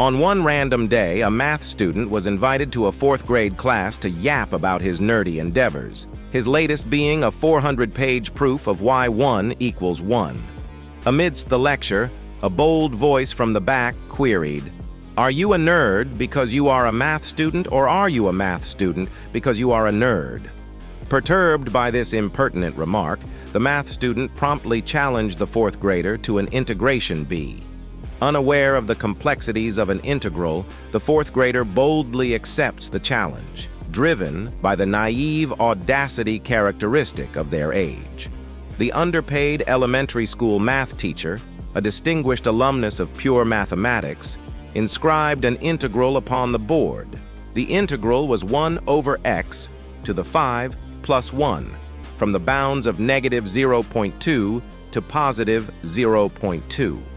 On one random day, a math student was invited to a fourth grade class to yap about his nerdy endeavors, his latest being a 400-page proof of why 1 equals 1. Amidst the lecture, a bold voice from the back queried, Are you a nerd because you are a math student or are you a math student because you are a nerd? Perturbed by this impertinent remark, the math student promptly challenged the fourth grader to an integration bee. Unaware of the complexities of an integral, the fourth grader boldly accepts the challenge, driven by the naive audacity characteristic of their age. The underpaid elementary school math teacher, a distinguished alumnus of pure mathematics, inscribed an integral upon the board. The integral was 1 over x to the 5 plus 1, from the bounds of negative 0.2 to positive 0.2.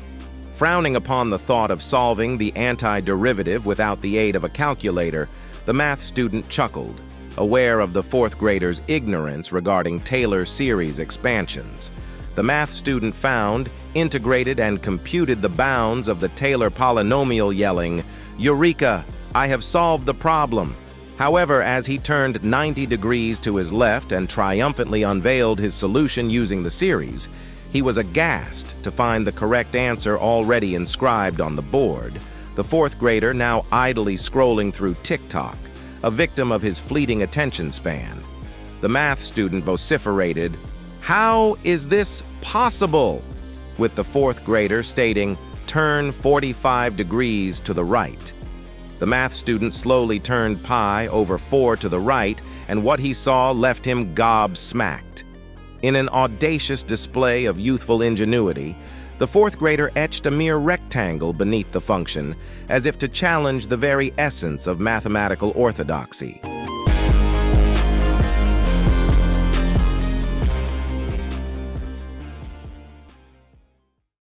Frowning upon the thought of solving the antiderivative without the aid of a calculator, the math student chuckled, aware of the fourth grader's ignorance regarding Taylor series expansions. The math student found, integrated, and computed the bounds of the Taylor polynomial yelling, Eureka! I have solved the problem! However, as he turned 90 degrees to his left and triumphantly unveiled his solution using the series, he was aghast to find the correct answer already inscribed on the board, the fourth grader now idly scrolling through TikTok, a victim of his fleeting attention span. The math student vociferated, How is this possible? With the fourth grader stating, Turn 45 degrees to the right. The math student slowly turned pi over 4 to the right, and what he saw left him gobsmacked. In an audacious display of youthful ingenuity, the fourth grader etched a mere rectangle beneath the function, as if to challenge the very essence of mathematical orthodoxy.